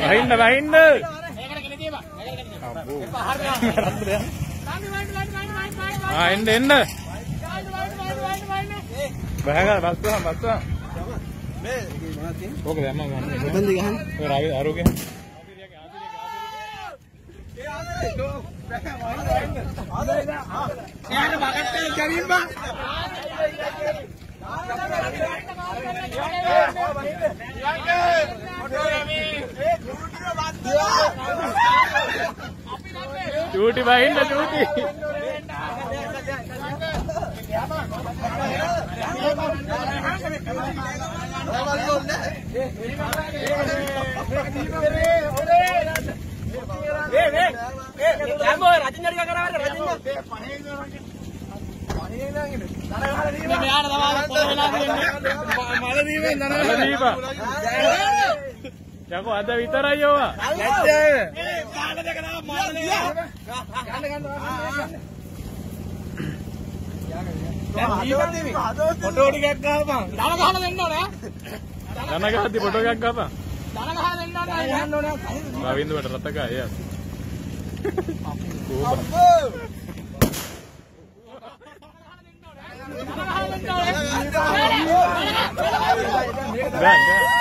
වහින්න වහින්න. ආ එන්න එන්න වයින්. බහගන්න බස්සුවා බස්සුවා ඕක දැම්මම ගන්න කොතනද ගහන්නේ? ඔය රාගේ ආරෝග්‍ය එයාට බකට් එක කරින් බං. චූටි වහින්න චූටි යම්බෝ රජින්න ටික කරවන්න රජින්න. මේ මෙයාට තමයි පොර යකෝ අද විතරයි ඕවා ඒ කාණ දෙක තමයි මල දීලා. ගන්න ගන්න. ෆොටෝ ටිකක් ගහපන්. දන ගහලා දෙන්න ඕනේ. ධන ගහද්දි ෆොටෝ එකක් ගහපන් දන ගහලා දෙන්න ඕනේ. යන්න ඕනේ. රවින්දුවට රතක එයා කෝබා දැන් දැන්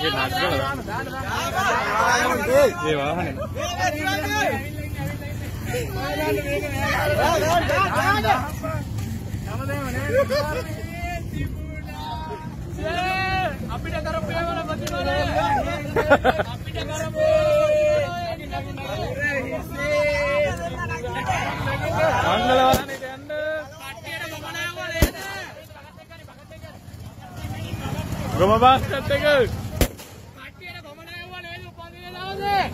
ඒ නග්ගල ඒ වාහනේ අපිට කරපු ඒවල ප්‍රතිනෝරේ අපිට කරපු මංගල වාහනේට යන්න කට්ටියට ගමනාවල නේද ගොම බාස්කට් එක කට්ටියට ගමනාවල නේද උපදින දවසේ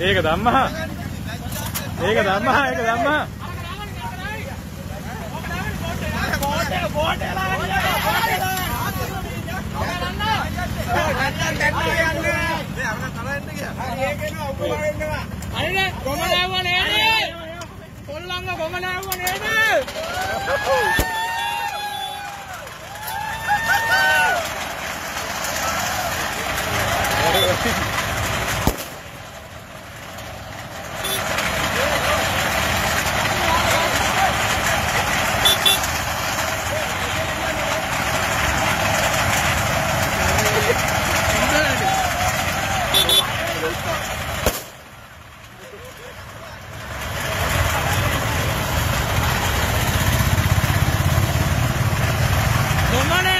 ඒක ධම්මා ඒක ධම්මා ඒක ධම්මා අනේ ගමනාවල නේද කොල්ලංග ගමනාවල නේද Good morning.